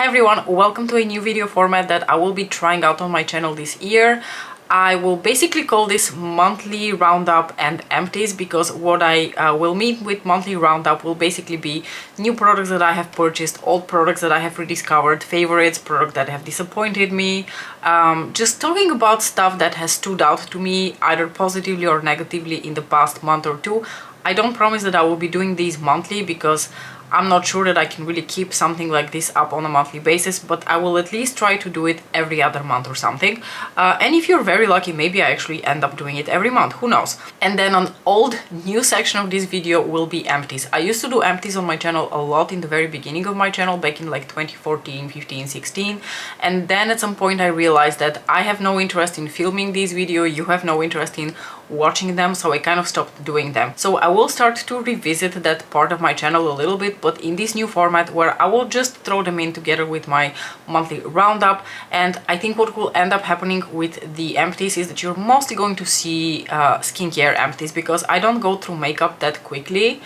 Hi everyone, welcome to a new video format that I will be trying out on my channel this year. I will basically call this monthly roundup and empties because what I uh, will mean with monthly roundup will basically be new products that I have purchased, old products that I have rediscovered, favorites, products that have disappointed me, um, just talking about stuff that has stood out to me either positively or negatively in the past month or two. I don't promise that I will be doing these monthly because I'm not sure that I can really keep something like this up on a monthly basis, but I will at least try to do it every other month or something. Uh, and if you're very lucky, maybe I actually end up doing it every month, who knows. And then an old new section of this video will be empties. I used to do empties on my channel a lot in the very beginning of my channel, back in like 2014, 15, 16. And then at some point I realized that I have no interest in filming this video, you have no interest in watching them so I kind of stopped doing them. So I will start to revisit that part of my channel a little bit but in this new format where I will just throw them in together with my monthly roundup and I think what will end up happening with the empties is that you're mostly going to see uh, skincare empties because I don't go through makeup that quickly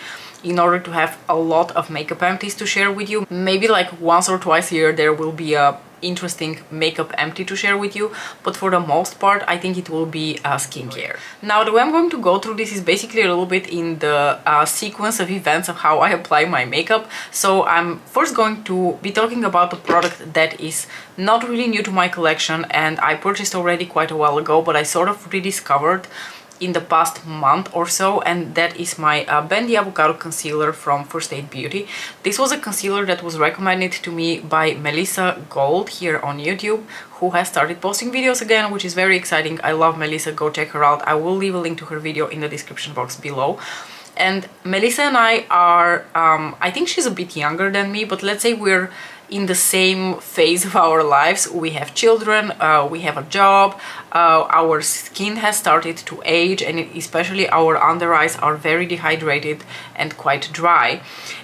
in order to have a lot of makeup empties to share with you. Maybe like once or twice a year there will be a interesting makeup empty to share with you but for the most part I think it will be uh, skincare. Now the way I'm going to go through this is basically a little bit in the uh, sequence of events of how I apply my makeup so I'm first going to be talking about a product that is not really new to my collection and I purchased already quite a while ago but I sort of rediscovered in the past month or so and that is my uh, Bendy Avocado Concealer from First Aid Beauty. This was a concealer that was recommended to me by Melissa Gold here on YouTube who has started posting videos again which is very exciting. I love Melissa, go check her out. I will leave a link to her video in the description box below and Melissa and I are, um, I think she's a bit younger than me, but let's say we're in the same phase of our lives. We have children, uh, we have a job, uh, our skin has started to age and especially our under eyes are very dehydrated and quite dry.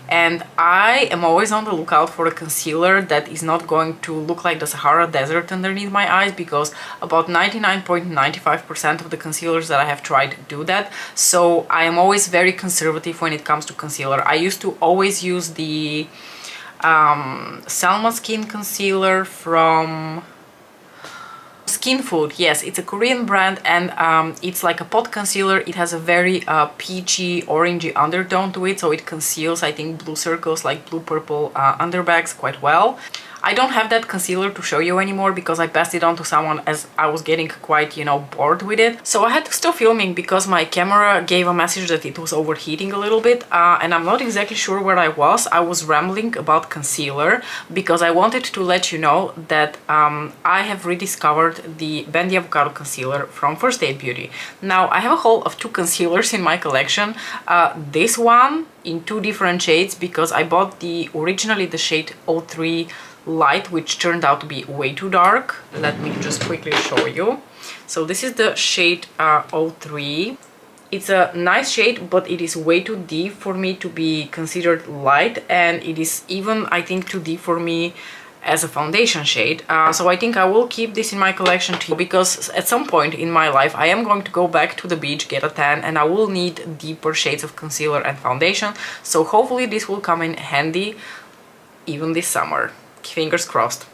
And I am always on the lookout for a concealer that is not going to look like the Sahara Desert underneath my eyes because about 99.95% of the concealers that I have tried do that. So I am always very conservative when it comes to concealer. I used to always use the um, Selma Skin Concealer from Skin Food. Yes, it's a Korean brand and um, it's like a pot concealer. It has a very uh, peachy, orangey undertone to it, so it conceals, I think, blue circles like blue-purple uh, underbags quite well. I don't have that concealer to show you anymore because I passed it on to someone as I was getting quite, you know, bored with it. So I had to stop filming because my camera gave a message that it was overheating a little bit uh, and I'm not exactly sure where I was. I was rambling about concealer because I wanted to let you know that um, I have rediscovered the Bendy Avocado Concealer from First Aid Beauty. Now I have a haul of two concealers in my collection. Uh, this one in two different shades because I bought the originally the shade 03 light which turned out to be way too dark. Let me just quickly show you. So this is the shade uh, 03 it's a nice shade but it is way too deep for me to be considered light and it is even I think too deep for me as a foundation shade. Uh, so I think I will keep this in my collection too because at some point in my life I am going to go back to the beach get a tan and I will need deeper shades of concealer and foundation. So hopefully this will come in handy even this summer fingers crossed.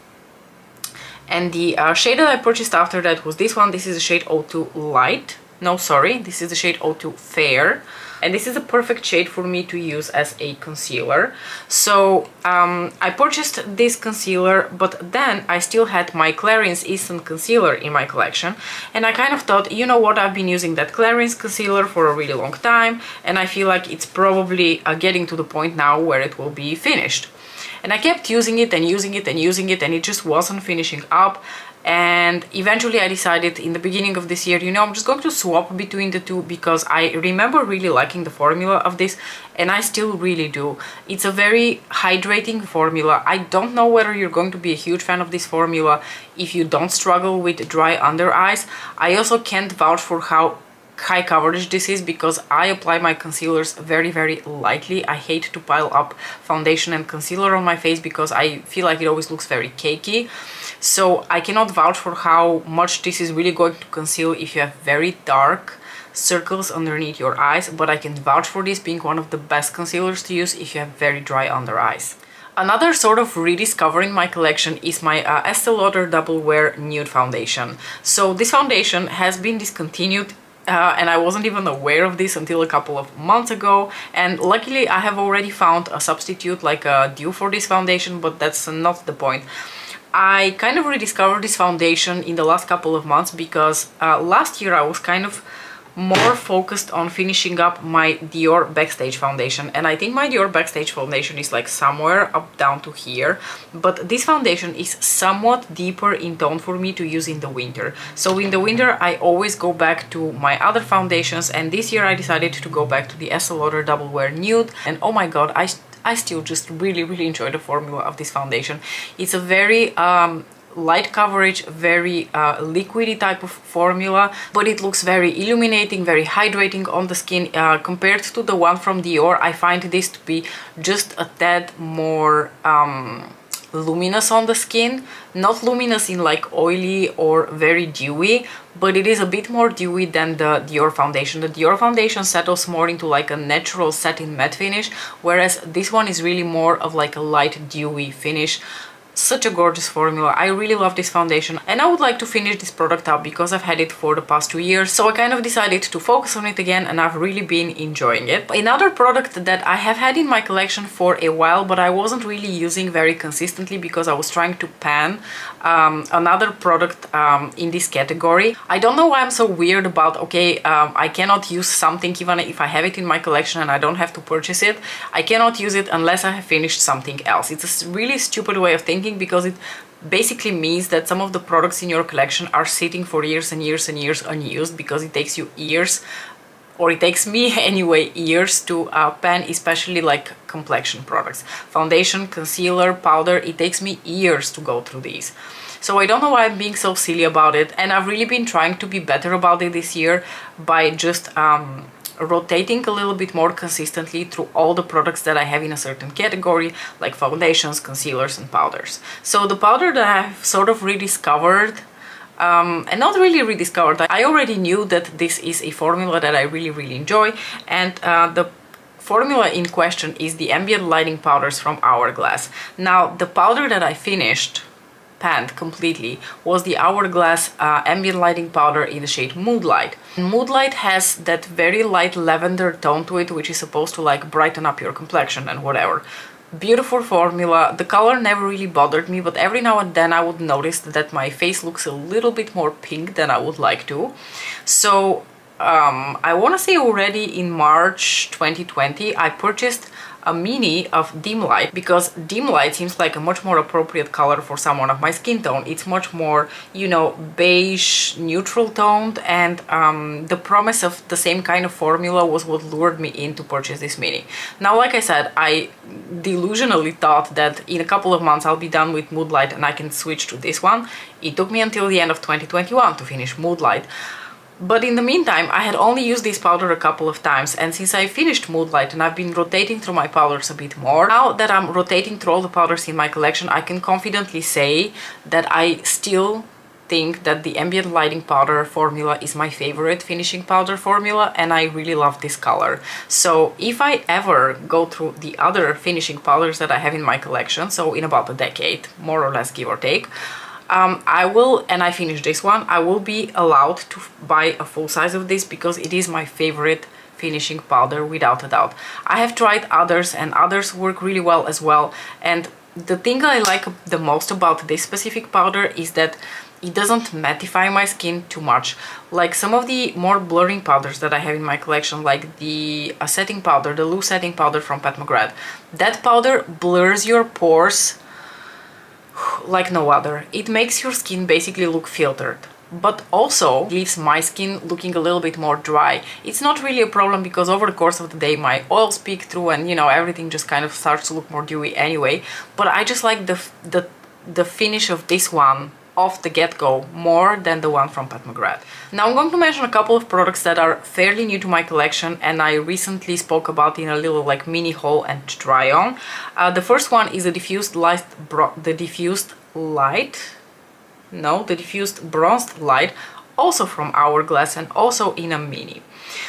And the uh, shade that I purchased after that was this one. This is the shade 02 Light. No, sorry, this is the shade 02 Fair. And this is a perfect shade for me to use as a concealer. So um, I purchased this concealer, but then I still had my Clarins Instant Concealer in my collection. And I kind of thought, you know what, I've been using that Clarins concealer for a really long time. And I feel like it's probably uh, getting to the point now where it will be finished and I kept using it and using it and using it and it just wasn't finishing up and eventually I decided in the beginning of this year, you know, I'm just going to swap between the two because I remember really liking the formula of this and I still really do. It's a very hydrating formula. I don't know whether you're going to be a huge fan of this formula if you don't struggle with dry under eyes. I also can't vouch for how high coverage this is because I apply my concealers very very lightly. I hate to pile up foundation and concealer on my face because I feel like it always looks very cakey. So I cannot vouch for how much this is really going to conceal if you have very dark circles underneath your eyes but I can vouch for this being one of the best concealers to use if you have very dry under eyes. Another sort of rediscovering my collection is my uh, Estee Lauder Double Wear Nude Foundation. So this foundation has been discontinued uh, and I wasn't even aware of this until a couple of months ago and luckily I have already found a substitute like a dew for this foundation but that's not the point. I kind of rediscovered this foundation in the last couple of months because uh, last year I was kind of more focused on finishing up my Dior Backstage foundation. And I think my Dior Backstage foundation is like somewhere up down to here. But this foundation is somewhat deeper in tone for me to use in the winter. So in the winter I always go back to my other foundations. And this year I decided to go back to the Estee Lauder Double Wear Nude. And oh my god I I still just really really enjoy the formula of this foundation. It's a very um, light coverage, very uh, liquidy type of formula, but it looks very illuminating, very hydrating on the skin. Uh, compared to the one from Dior, I find this to be just a tad more um, luminous on the skin. Not luminous in like oily or very dewy, but it is a bit more dewy than the Dior foundation. The Dior foundation settles more into like a natural satin matte finish, whereas this one is really more of like a light dewy finish such a gorgeous formula. I really love this foundation and i would like to finish this product up because i've had it for the past two years. So i kind of decided to focus on it again and i've really been enjoying it. Another product that i have had in my collection for a while but i wasn't really using very consistently because i was trying to pan um, another product um, in this category. I don't know why i'm so weird about okay um, i cannot use something even if i have it in my collection and i don't have to purchase it. I cannot use it unless i have finished something else. It's a really stupid way of thinking thinking because it basically means that some of the products in your collection are sitting for years and years and years unused because it takes you years or it takes me anyway years to uh, pan especially like complexion products foundation concealer powder it takes me years to go through these so I don't know why I'm being so silly about it and I've really been trying to be better about it this year by just um, rotating a little bit more consistently through all the products that I have in a certain category, like foundations, concealers, and powders. So the powder that I've sort of rediscovered um, and not really rediscovered. I already knew that this is a formula that I really, really enjoy, and uh, the formula in question is the ambient lighting powders from Hourglass. Now, the powder that I finished panned completely was the Hourglass uh, ambient lighting powder in the shade Moodlight. Moodlight has that very light lavender tone to it which is supposed to like brighten up your complexion and whatever. Beautiful formula, the color never really bothered me but every now and then I would notice that my face looks a little bit more pink than I would like to. So um, I want to say already in March 2020 I purchased a mini of dim light because dim light seems like a much more appropriate color for someone of my skin tone. It's much more you know beige neutral toned and um, the promise of the same kind of formula was what lured me in to purchase this mini. Now like I said I delusionally thought that in a couple of months I'll be done with Mood Light and I can switch to this one. It took me until the end of 2021 to finish Moodlight but in the meantime, I had only used this powder a couple of times and since I finished Moodlight and I've been rotating through my powders a bit more, now that I'm rotating through all the powders in my collection, I can confidently say that I still think that the ambient lighting powder formula is my favorite finishing powder formula and I really love this color. So if I ever go through the other finishing powders that I have in my collection, so in about a decade, more or less give or take, um, I will, and I finished this one, I will be allowed to buy a full size of this because it is my favorite finishing powder without a doubt. I have tried others and others work really well as well and the thing I like the most about this specific powder is that it doesn't mattify my skin too much. Like some of the more blurring powders that I have in my collection, like the uh, setting powder, the loose setting powder from Pat McGrath. That powder blurs your pores like no other. It makes your skin basically look filtered but also leaves my skin looking a little bit more dry. It's not really a problem because over the course of the day my oils peek through and you know everything just kind of starts to look more dewy anyway but I just like the, the, the finish of this one off the get-go more than the one from Pat McGrath. Now I'm going to mention a couple of products that are fairly new to my collection and I recently spoke about in a little like mini haul and try on. Uh, the first one is the diffused light, the diffused light, no, the diffused bronzed light also from Hourglass and also in a mini.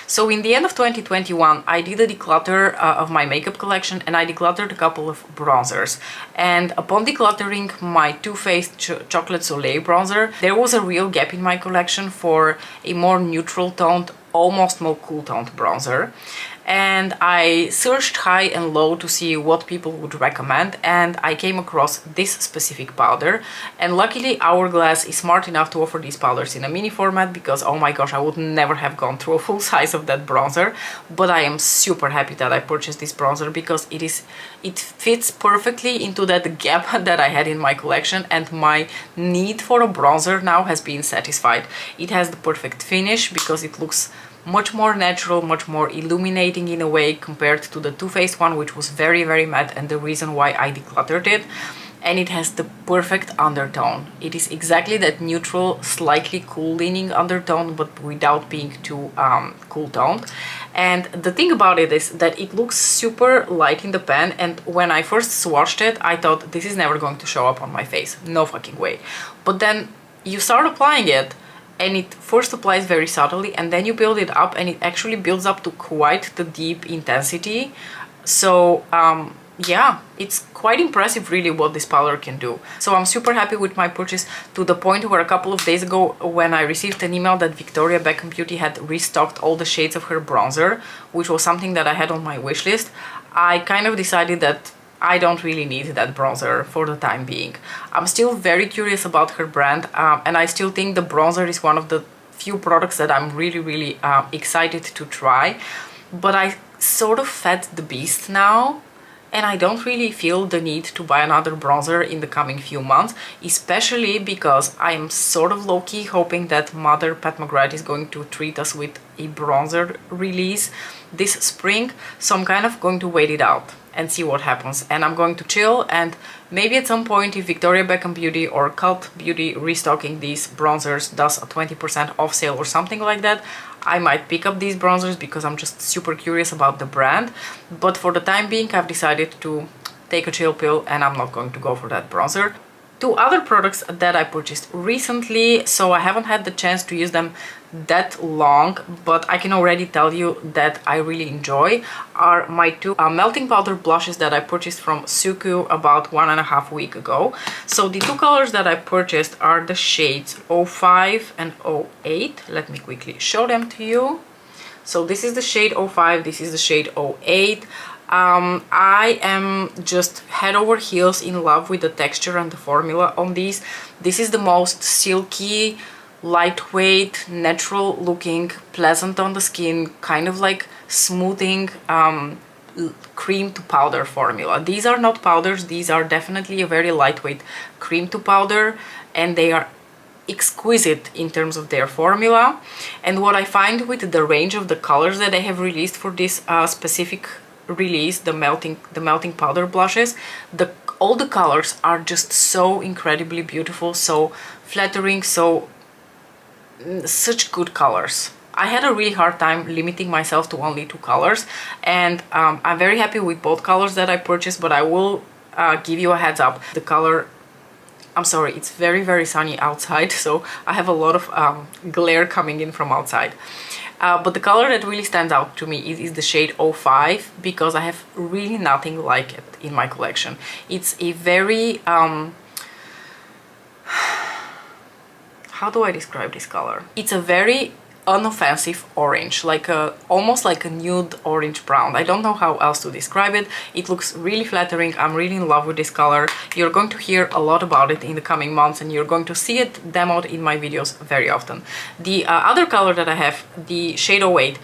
So in the end of 2021, I did a declutter uh, of my makeup collection and I decluttered a couple of bronzers. And upon decluttering my Too Faced Ch Chocolate Soleil bronzer, there was a real gap in my collection for a more neutral toned, almost more cool toned bronzer and I searched high and low to see what people would recommend and I came across this specific powder and luckily Hourglass is smart enough to offer these powders in a mini format because oh my gosh I would never have gone through a full size of that bronzer but I am super happy that I purchased this bronzer because it is it fits perfectly into that gap that I had in my collection and my need for a bronzer now has been satisfied. It has the perfect finish because it looks much more natural, much more illuminating in a way compared to the Too Faced one, which was very, very matte and the reason why I decluttered it. And it has the perfect undertone. It is exactly that neutral, slightly cool leaning undertone, but without being too um, cool toned. And the thing about it is that it looks super light in the pan and when I first swatched it, I thought this is never going to show up on my face. No fucking way. But then you start applying it and it first applies very subtly and then you build it up and it actually builds up to quite the deep intensity. So um, yeah it's quite impressive really what this powder can do. So i'm super happy with my purchase to the point where a couple of days ago when i received an email that victoria beckham beauty had restocked all the shades of her bronzer which was something that i had on my wish list i kind of decided that I don't really need that bronzer for the time being. I'm still very curious about her brand um, and I still think the bronzer is one of the few products that I'm really really uh, excited to try but I sort of fed the beast now and I don't really feel the need to buy another bronzer in the coming few months, especially because I'm sort of low-key hoping that Mother Pat McGrath is going to treat us with a bronzer release this spring, so I'm kind of going to wait it out and see what happens. And I'm going to chill and maybe at some point if Victoria Beckham Beauty or Cult Beauty restocking these bronzers does a 20% off sale or something like that, I might pick up these bronzers because I'm just super curious about the brand. But for the time being, I've decided to take a chill pill and I'm not going to go for that bronzer two other products that I purchased recently so I haven't had the chance to use them that long but I can already tell you that I really enjoy are my two uh, melting powder blushes that I purchased from Suqqu about one and a half week ago. So the two colors that I purchased are the shades 05 and 08 let me quickly show them to you. So this is the shade 05 this is the shade 08 um, I am just head over heels in love with the texture and the formula on these. This is the most silky, lightweight, natural looking, pleasant on the skin, kind of like smoothing um, cream to powder formula. These are not powders, these are definitely a very lightweight cream to powder and they are exquisite in terms of their formula and what I find with the range of the colors that they have released for this uh, specific release the melting the melting powder blushes. The all the colors are just so incredibly beautiful so flattering so mm, such good colors. I had a really hard time limiting myself to only two colors and um, I'm very happy with both colors that I purchased but I will uh, give you a heads up. The color I'm sorry it's very very sunny outside so I have a lot of um, glare coming in from outside uh, but the color that really stands out to me is, is, the shade 05 because I have really nothing like it in my collection. It's a very... Um, how do I describe this color? It's a very unoffensive orange, like a almost like a nude orange brown. I don't know how else to describe it. It looks really flattering. I'm really in love with this color. You're going to hear a lot about it in the coming months and you're going to see it demoed in my videos very often. The uh, other color that I have, the shade 08,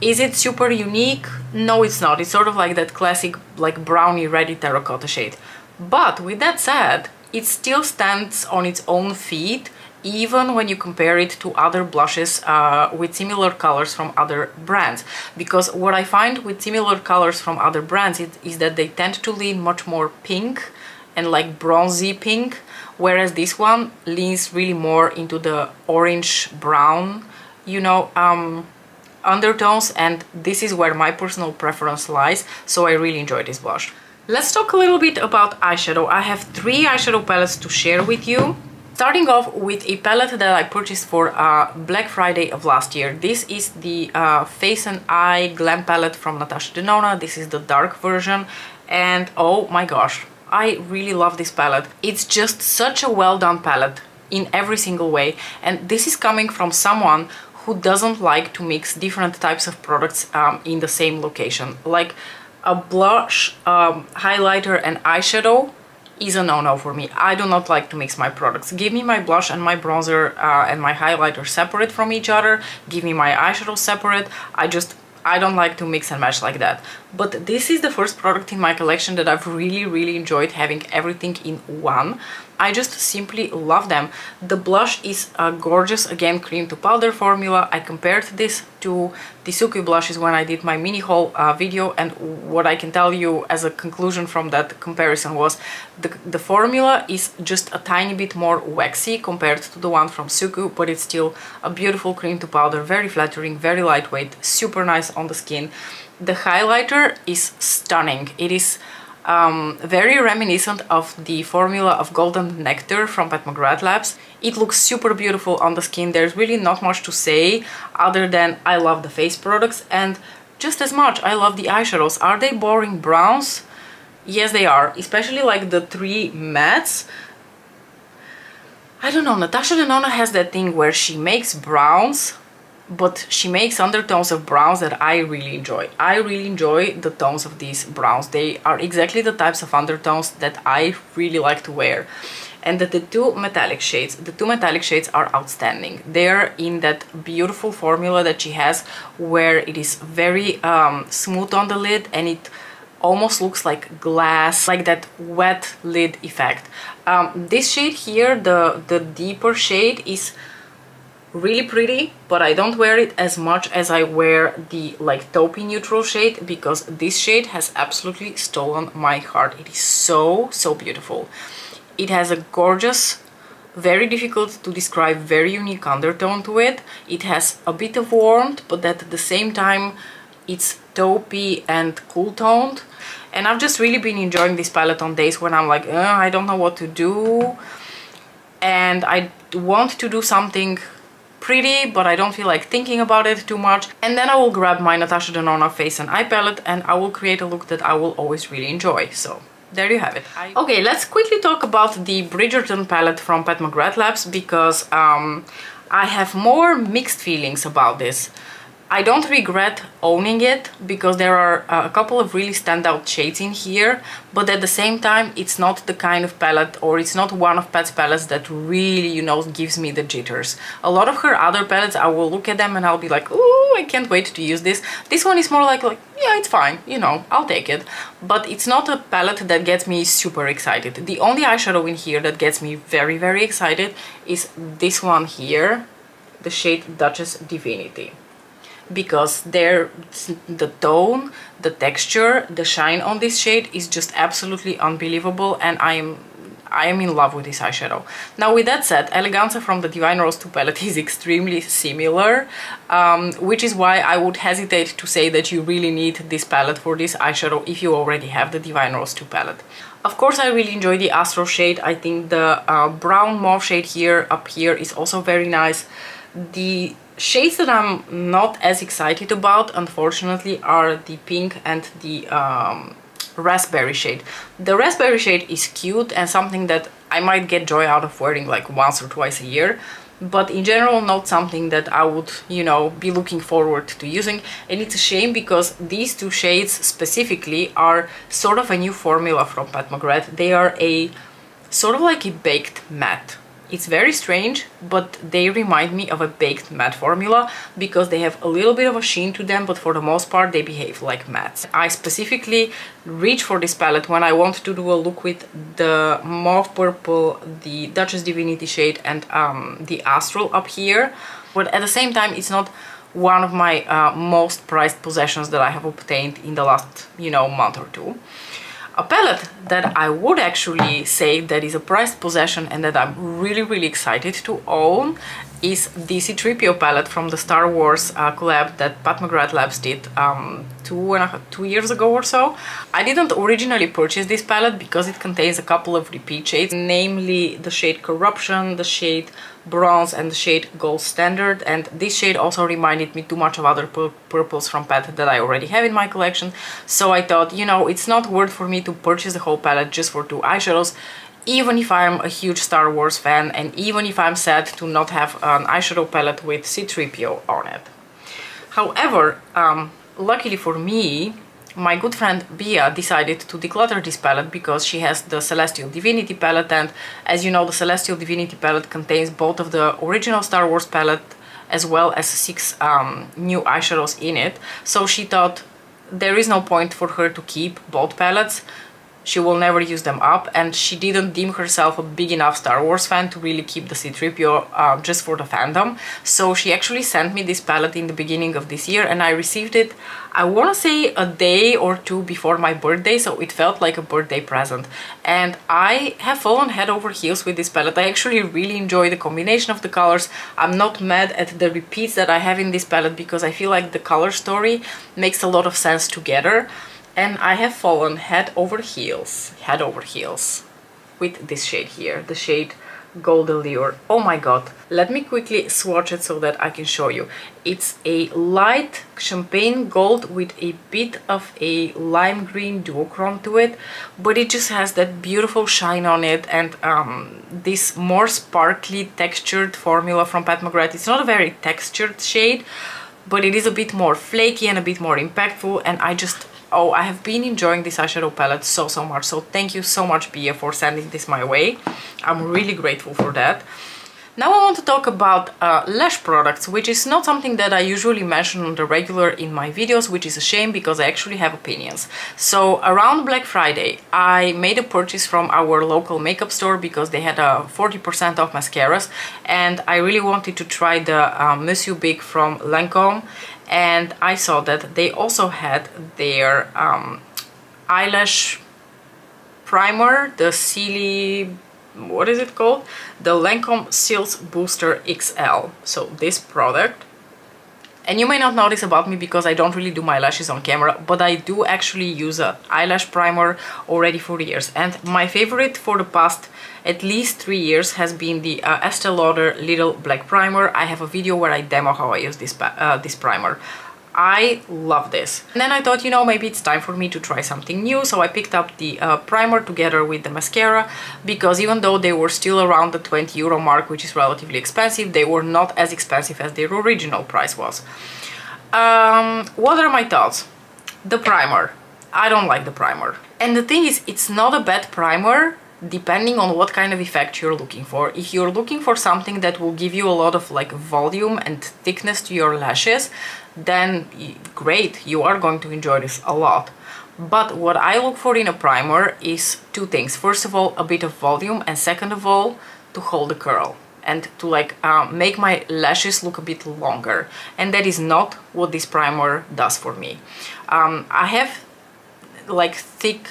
is it super unique? No, it's not. It's sort of like that classic like brownie ready terracotta shade. But with that said, it still stands on its own feet even when you compare it to other blushes uh, with similar colors from other brands because what I find with similar colors from other brands is, is that they tend to lean much more pink and like bronzy pink whereas this one leans really more into the orange brown you know um, undertones and this is where my personal preference lies so I really enjoy this blush. Let's talk a little bit about eyeshadow. I have three eyeshadow palettes to share with you Starting off with a palette that I purchased for uh, Black Friday of last year. This is the uh, Face and Eye Glam palette from Natasha Denona. This is the dark version and oh my gosh, I really love this palette. It's just such a well done palette in every single way and this is coming from someone who doesn't like to mix different types of products um, in the same location. Like a blush, um, highlighter and eyeshadow is a no-no for me. I do not like to mix my products. Give me my blush and my bronzer uh, and my highlighter separate from each other. Give me my eyeshadow separate. I just I don't like to mix and match like that. But this is the first product in my collection that I've really, really enjoyed having everything in one. I just simply love them. The blush is a gorgeous, again, cream to powder formula. I compared this to the Suqqu blushes when I did my mini haul uh, video and what I can tell you as a conclusion from that comparison was the, the formula is just a tiny bit more waxy compared to the one from Suqqu, but it's still a beautiful cream to powder, very flattering, very lightweight, super nice on the skin. The highlighter is stunning. It is um, very reminiscent of the formula of Golden Nectar from Pat McGrath Labs. It looks super beautiful on the skin. There's really not much to say other than I love the face products and just as much I love the eyeshadows. Are they boring browns? Yes, they are, especially like the three mattes. I don't know, Natasha Denona has that thing where she makes browns but she makes undertones of browns that I really enjoy. I really enjoy the tones of these browns. They are exactly the types of undertones that I really like to wear. And the, the two metallic shades, the two metallic shades are outstanding. They're in that beautiful formula that she has where it is very um, smooth on the lid and it almost looks like glass, like that wet lid effect. Um, this shade here, the, the deeper shade is really pretty but I don't wear it as much as I wear the like taupey neutral shade because this shade has absolutely stolen my heart. It is so so beautiful. It has a gorgeous very difficult to describe very unique undertone to it. It has a bit of warmth but at the same time it's taupey and cool toned and I've just really been enjoying this palette on days when I'm like I don't know what to do. And I want to do something pretty, but I don't feel like thinking about it too much. And then I will grab my Natasha Denona Face and Eye palette and I will create a look that I will always really enjoy. So there you have it. Okay, let's quickly talk about the Bridgerton palette from Pat McGrath Labs because um, I have more mixed feelings about this. I don't regret owning it because there are uh, a couple of really standout shades in here but at the same time it's not the kind of palette or it's not one of Pat's palettes that really you know gives me the jitters. A lot of her other palettes I will look at them and I'll be like oh I can't wait to use this. This one is more like, like yeah it's fine you know I'll take it but it's not a palette that gets me super excited. The only eyeshadow in here that gets me very very excited is this one here the shade Duchess Divinity because there the tone the texture the shine on this shade is just absolutely unbelievable and i am I am in love with this eyeshadow. Now with that said, Eleganza from the Divine Rose 2 palette is extremely similar, um, which is why I would hesitate to say that you really need this palette for this eyeshadow if you already have the Divine Rose 2 palette. Of course I really enjoy the Astro shade, I think the uh, brown mauve shade here up here is also very nice. The shades that I'm not as excited about, unfortunately, are the pink and the um, raspberry shade. The raspberry shade is cute and something that I might get joy out of wearing like once or twice a year, but in general not something that I would, you know, be looking forward to using. And it's a shame because these two shades specifically are sort of a new formula from Pat McGrath. They are a sort of like a baked matte it's very strange, but they remind me of a baked matte formula because they have a little bit of a sheen to them, but for the most part they behave like mattes. I specifically reach for this palette when I want to do a look with the mauve purple, the Duchess Divinity shade and um, the Astral up here. But at the same time it's not one of my uh, most prized possessions that I have obtained in the last, you know, month or two. A palette that I would actually say that is a prized possession and that I'm really really excited to own is the C-3PO palette from the Star Wars uh, collab that Pat McGrath Labs did um, two and a half, two years ago or so. I didn't originally purchase this palette because it contains a couple of repeat shades, namely the shade Corruption, the shade Bronze and the shade Gold Standard. And this shade also reminded me too much of other pur purples from Pat that I already have in my collection. So I thought, you know, it's not worth for me to purchase the whole palette just for two eyeshadows. Even if I'm a huge Star Wars fan and even if I'm sad to not have an eyeshadow palette with C-3PO on it. However, um, luckily for me, my good friend Bia decided to declutter this palette because she has the Celestial Divinity palette. And as you know the Celestial Divinity palette contains both of the original Star Wars palette as well as six um, new eyeshadows in it. So she thought there is no point for her to keep both palettes she will never use them up and she didn't deem herself a big enough Star Wars fan to really keep the C-3PO uh, just for the fandom. So she actually sent me this palette in the beginning of this year and I received it, I want to say a day or two before my birthday, so it felt like a birthday present. And I have fallen head over heels with this palette. I actually really enjoy the combination of the colors. I'm not mad at the repeats that I have in this palette because I feel like the color story makes a lot of sense together and I have fallen head over heels, head over heels with this shade here, the shade Gold Allure. Oh my god, let me quickly swatch it so that I can show you. It's a light champagne gold with a bit of a lime green duochrome to it, but it just has that beautiful shine on it and um, this more sparkly textured formula from Pat McGrath. It's not a very textured shade, but it is a bit more flaky and a bit more impactful and I just oh I have been enjoying this eyeshadow palette so so much. So thank you so much Bia for sending this my way. I'm really grateful for that. Now I want to talk about uh, lash products, which is not something that I usually mention on the regular in my videos, which is a shame because I actually have opinions. So around Black Friday, I made a purchase from our local makeup store because they had a 40% off mascaras. And I really wanted to try the uh, Monsieur Big from Lancome and I saw that they also had their um, eyelash primer, the Sealy, what is it called? The Lancome Cils Booster XL. So this product and you may not notice about me because I don't really do my lashes on camera, but I do actually use an eyelash primer already for years. And my favorite for the past at least three years has been the uh, Estee Lauder Little Black Primer. I have a video where I demo how I use this, uh, this primer. I love this. And then I thought, you know, maybe it's time for me to try something new, so I picked up the uh, primer together with the mascara, because even though they were still around the 20 euro mark, which is relatively expensive, they were not as expensive as their original price was. Um, what are my thoughts? The primer. I don't like the primer. And the thing is, it's not a bad primer, depending on what kind of effect you're looking for. If you're looking for something that will give you a lot of like volume and thickness to your lashes, then great, you are going to enjoy this a lot. But what I look for in a primer is two things. First of all, a bit of volume and second of all, to hold the curl and to like um, make my lashes look a bit longer and that is not what this primer does for me. Um, I have like thick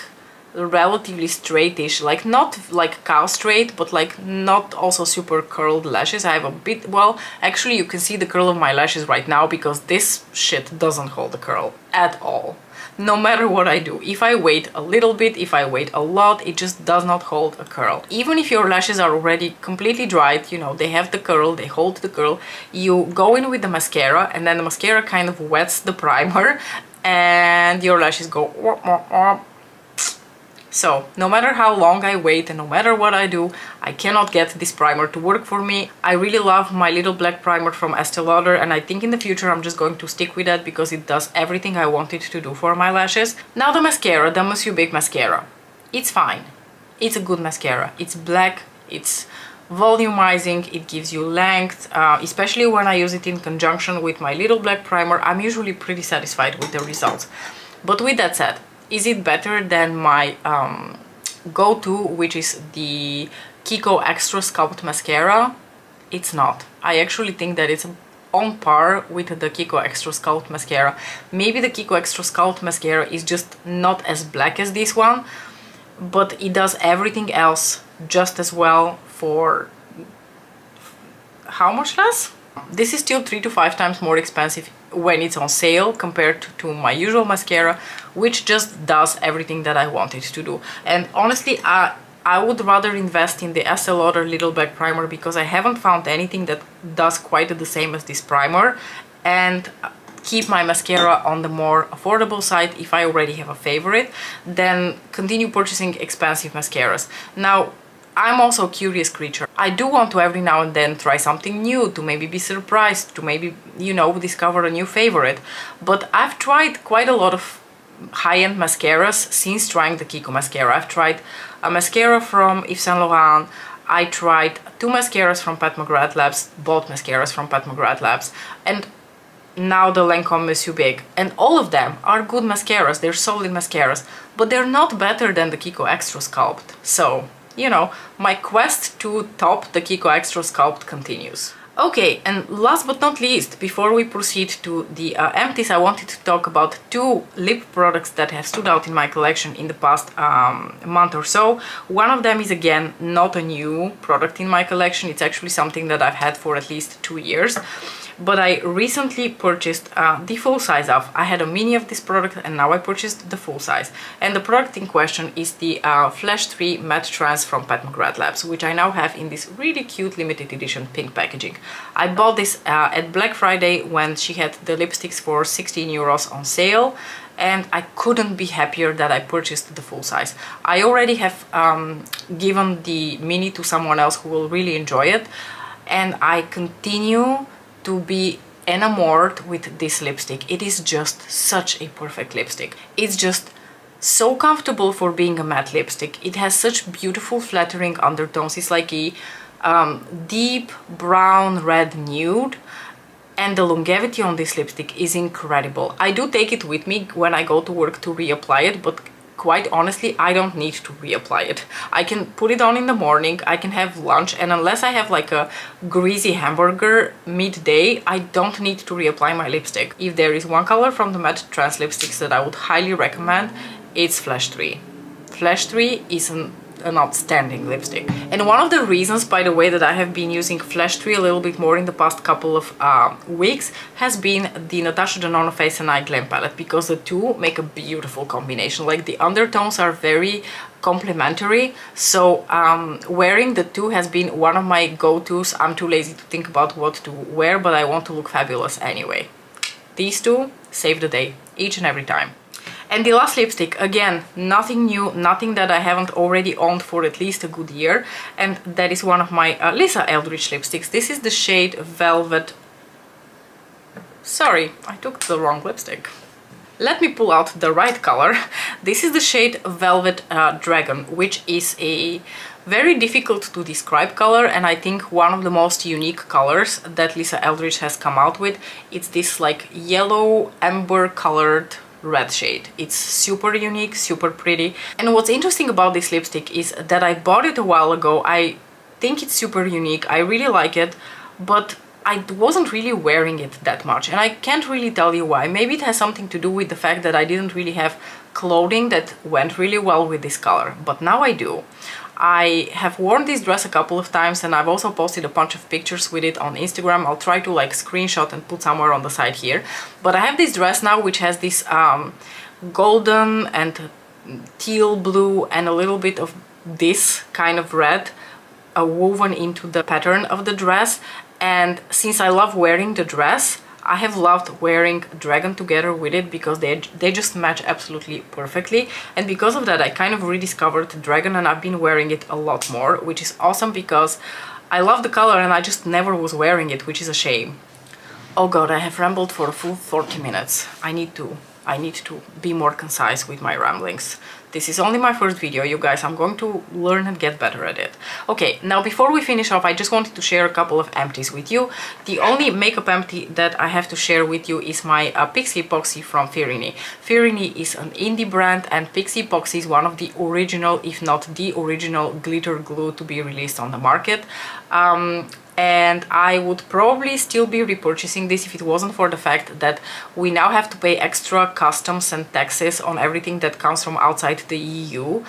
relatively straightish like not like cow straight but like not also super curled lashes I have a bit well actually you can see the curl of my lashes right now because this shit doesn't hold the curl at all no matter what I do. If I wait a little bit, if I wait a lot, it just does not hold a curl. Even if your lashes are already completely dried, you know, they have the curl, they hold the curl, you go in with the mascara and then the mascara kind of wets the primer and your lashes go so no matter how long I wait and no matter what I do, I cannot get this primer to work for me. I really love my little black primer from Estee Lauder and I think in the future I'm just going to stick with that because it does everything I want it to do for my lashes. Now the mascara, the Monsieur Big mascara. It's fine. It's a good mascara. It's black, it's volumizing, it gives you length, uh, especially when I use it in conjunction with my little black primer, I'm usually pretty satisfied with the results. But with that said, is it better than my um, go-to which is the Kiko Extra Sculpt Mascara? It's not. I actually think that it's on par with the Kiko Extra Sculpt Mascara. Maybe the Kiko Extra Sculpt Mascara is just not as black as this one, but it does everything else just as well for how much less? This is still three to five times more expensive when it's on sale compared to my usual mascara, which just does everything that I want it to do. And honestly, I, I would rather invest in the Estee Lauder Little Black Primer because I haven't found anything that does quite the same as this primer and keep my mascara on the more affordable side if I already have a favorite, then continue purchasing expensive mascaras. Now, I'm also a curious creature. I do want to every now and then try something new, to maybe be surprised, to maybe, you know, discover a new favorite. But I've tried quite a lot of high-end mascaras since trying the Kiko mascara. I've tried a mascara from Yves Saint Laurent, I tried two mascaras from Pat McGrath Labs, both mascaras from Pat McGrath Labs, and now the Lancome Monsieur Big. And all of them are good mascaras, they're solid mascaras, but they're not better than the Kiko Extra Sculpt. So, you know, my quest to top the Kiko Extra Sculpt continues. Okay, and last but not least, before we proceed to the uh, empties, I wanted to talk about two lip products that have stood out in my collection in the past um, month or so. One of them is again not a new product in my collection, it's actually something that I've had for at least two years but I recently purchased uh, the full size of. I had a mini of this product and now I purchased the full size. And the product in question is the uh, Flesh 3 Matte Trance from Pat McGrath Labs, which I now have in this really cute limited edition pink packaging. I bought this uh, at Black Friday when she had the lipsticks for 16 euros on sale and I couldn't be happier that I purchased the full size. I already have um, given the mini to someone else who will really enjoy it and I continue to be enamored with this lipstick. It is just such a perfect lipstick. It's just so comfortable for being a matte lipstick. It has such beautiful flattering undertones. It's like a um, deep brown red nude and the longevity on this lipstick is incredible. I do take it with me when I go to work to reapply it, but quite honestly, I don't need to reapply it. I can put it on in the morning, I can have lunch, and unless I have like a greasy hamburger midday, I don't need to reapply my lipstick. If there is one color from the Matte Trance lipsticks that I would highly recommend, it's Flesh 3. Flesh 3 is an an outstanding lipstick. And one of the reasons, by the way, that I have been using Flesh 3 a little bit more in the past couple of uh, weeks has been the Natasha Denona Face and Eye Glam Palette because the two make a beautiful combination. Like the undertones are very complementary so um, wearing the two has been one of my go-tos. I'm too lazy to think about what to wear but I want to look fabulous anyway. These two save the day each and every time. And the last lipstick, again, nothing new, nothing that I haven't already owned for at least a good year. And that is one of my uh, Lisa Eldridge lipsticks. This is the shade Velvet... Sorry, I took the wrong lipstick. Let me pull out the right color. This is the shade Velvet uh, Dragon, which is a very difficult to describe color and I think one of the most unique colors that Lisa Eldridge has come out with. It's this like yellow amber colored red shade. It's super unique, super pretty. And what's interesting about this lipstick is that I bought it a while ago. I think it's super unique. I really like it, but I wasn't really wearing it that much and I can't really tell you why. Maybe it has something to do with the fact that I didn't really have clothing that went really well with this color, but now I do. I have worn this dress a couple of times and I've also posted a bunch of pictures with it on Instagram. I'll try to like screenshot and put somewhere on the side here. But I have this dress now which has this um, golden and teal blue and a little bit of this kind of red uh, woven into the pattern of the dress and since I love wearing the dress I have loved wearing Dragon together with it because they, they just match absolutely perfectly and because of that I kind of rediscovered Dragon and I've been wearing it a lot more which is awesome because I love the color and I just never was wearing it which is a shame. Oh god, I have rambled for a full 40 minutes. I need to I need to be more concise with my ramblings. This is only my first video, you guys. I'm going to learn and get better at it. Okay, now before we finish off, I just wanted to share a couple of empties with you. The only makeup empty that I have to share with you is my uh, Pixie Epoxy from Fyrinnae. Fyrinnae is an indie brand and Pixie Epoxy is one of the original, if not the original, glitter glue to be released on the market. Um, and I would probably still be repurchasing this if it wasn't for the fact that we now have to pay extra customs and taxes on everything that comes from outside the EU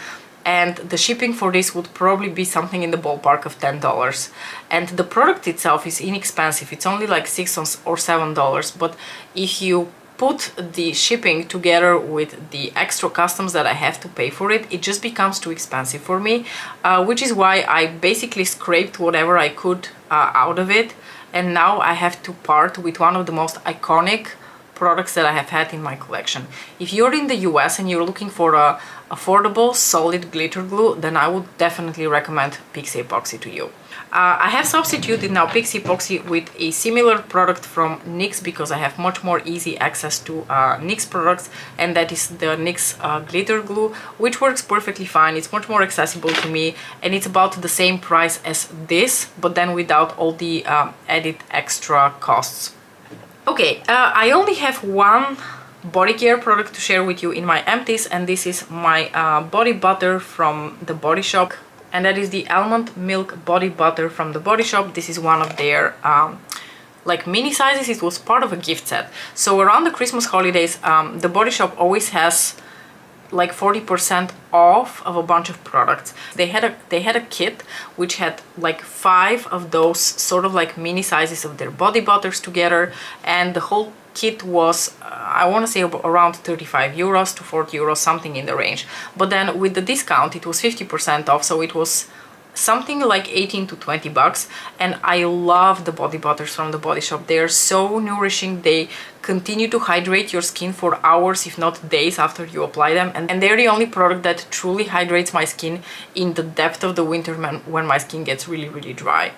and the shipping for this would probably be something in the ballpark of $10 and the product itself is inexpensive. It's only like six or seven dollars. But if you put the shipping together with the extra customs that I have to pay for it, it just becomes too expensive for me, uh, which is why I basically scraped whatever I could uh, out of it and now I have to part with one of the most iconic products that I have had in my collection. If you're in the US and you're looking for a affordable solid glitter glue, then I would definitely recommend Pixie Epoxy to you. Uh, I have substituted now Pixie Epoxy with a similar product from NYX because I have much more easy access to uh, NYX products and that is the NYX uh, glitter glue which works perfectly fine. It's much more accessible to me and it's about the same price as this but then without all the um, added extra costs. Okay, uh, I only have one body care product to share with you in my empties and this is my uh, body butter from the Body Shop and that is the almond milk body butter from the Body Shop. This is one of their um, like mini sizes. It was part of a gift set. So around the Christmas holidays, um, the Body Shop always has like 40% off of a bunch of products. They had a they had a kit which had like five of those sort of like mini sizes of their body butters together and the whole kit was uh, I want to say around 35 euros to 40 euros something in the range. But then with the discount it was 50% off so it was something like 18 to 20 bucks. And I love the body butters from the body shop. They are so nourishing. They continue to hydrate your skin for hours if not days after you apply them. And, and they're the only product that truly hydrates my skin in the depth of the winter when my skin gets really really dry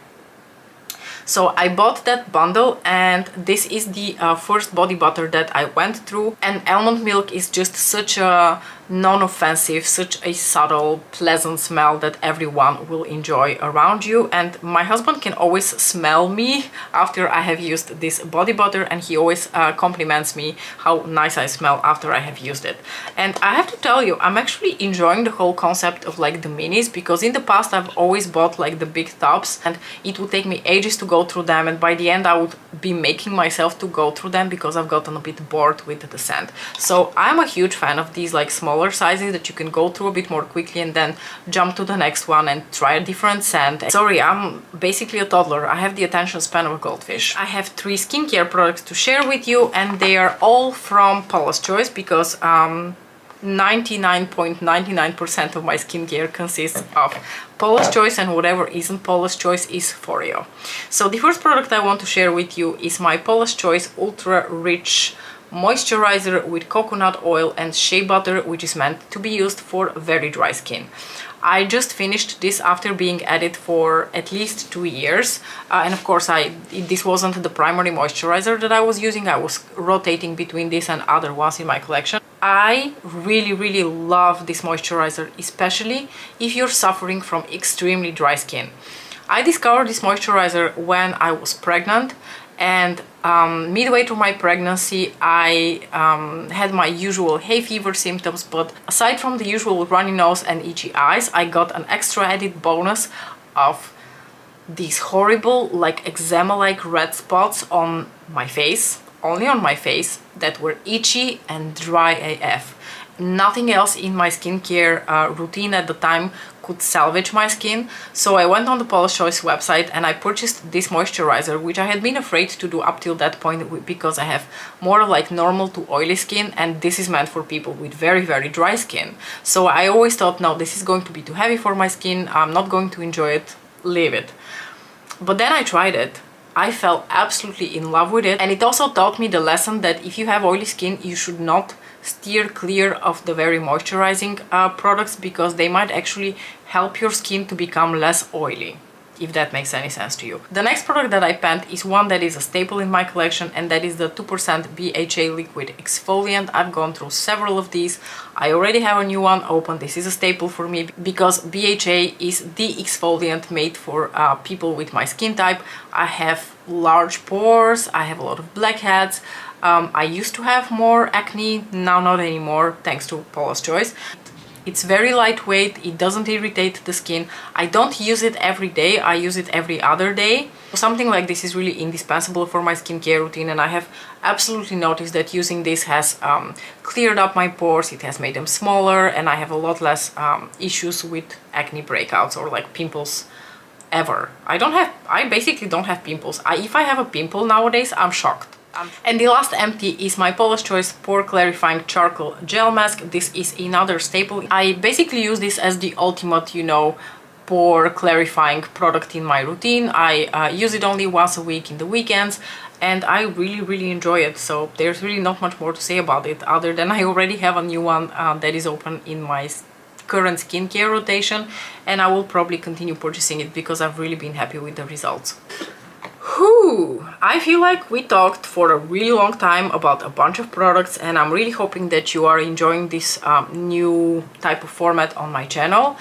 so I bought that bundle and this is the uh, first body butter that I went through. And almond milk is just such a non-offensive, such a subtle, pleasant smell that everyone will enjoy around you. And my husband can always smell me after I have used this body butter and he always uh, compliments me how nice I smell after I have used it. And I have to tell you, I'm actually enjoying the whole concept of like the minis because in the past I've always bought like the big tubs and it would take me ages to go through them and by the end I would be making myself to go through them because I've gotten a bit bored with the scent. So I'm a huge fan of these like small smaller sizes that you can go through a bit more quickly and then jump to the next one and try a different scent. Sorry, I'm basically a toddler. I have the attention span of a goldfish. I have three skincare products to share with you and they are all from Paula's Choice because 99.99% um, of my skincare consists of Paula's Choice and whatever isn't Paula's Choice is Foreo. So the first product I want to share with you is my Paula's Choice Ultra Rich moisturizer with coconut oil and shea butter which is meant to be used for very dry skin. I just finished this after being at it for at least two years. Uh, and of course I this wasn't the primary moisturizer that I was using. I was rotating between this and other ones in my collection. I really really love this moisturizer especially if you're suffering from extremely dry skin. I discovered this moisturizer when I was pregnant and um, midway through my pregnancy I um, had my usual hay fever symptoms but aside from the usual runny nose and itchy eyes I got an extra added bonus of these horrible like eczema-like red spots on my face only on my face that were itchy and dry AF nothing else in my skincare uh, routine at the time could salvage my skin so I went on the Paula's Choice website and I purchased this moisturizer which I had been afraid to do up till that point because I have more like normal to oily skin and this is meant for people with very very dry skin. So I always thought no this is going to be too heavy for my skin. I'm not going to enjoy it. Leave it. But then I tried it. I fell absolutely in love with it. And it also taught me the lesson that if you have oily skin you should not steer clear of the very moisturizing uh, products because they might actually help your skin to become less oily if that makes any sense to you. The next product that I penned is one that is a staple in my collection and that is the 2% BHA liquid exfoliant. I've gone through several of these. I already have a new one open. This is a staple for me because BHA is the exfoliant made for uh, people with my skin type. I have large pores, I have a lot of blackheads, um, I used to have more acne, now not anymore, thanks to Paula's Choice. It's very lightweight, it doesn't irritate the skin. I don't use it every day, I use it every other day. Something like this is really indispensable for my skincare routine and I have absolutely noticed that using this has um, cleared up my pores, it has made them smaller and I have a lot less um, issues with acne breakouts or like pimples ever. I don't have, I basically don't have pimples. I, if I have a pimple nowadays, I'm shocked. And the last empty is my Paula's Choice Pore Clarifying Charcoal Gel Mask. This is another staple. I basically use this as the ultimate, you know, pore clarifying product in my routine. I uh, use it only once a week in the weekends and I really really enjoy it so there's really not much more to say about it other than I already have a new one uh, that is open in my current skincare rotation and I will probably continue purchasing it because I've really been happy with the results. Whew, I feel like we talked for a really long time about a bunch of products and I'm really hoping that you are enjoying this um, new type of format on my channel.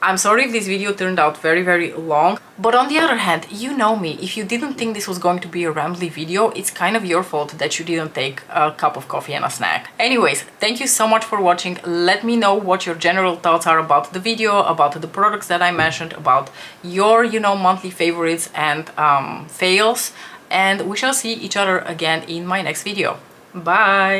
I'm sorry if this video turned out very very long but on the other hand you know me if you didn't think this was going to be a rambly video it's kind of your fault that you didn't take a cup of coffee and a snack. Anyways thank you so much for watching let me know what your general thoughts are about the video about the products that I mentioned about your you know monthly favorites and um, fails and we shall see each other again in my next video. Bye!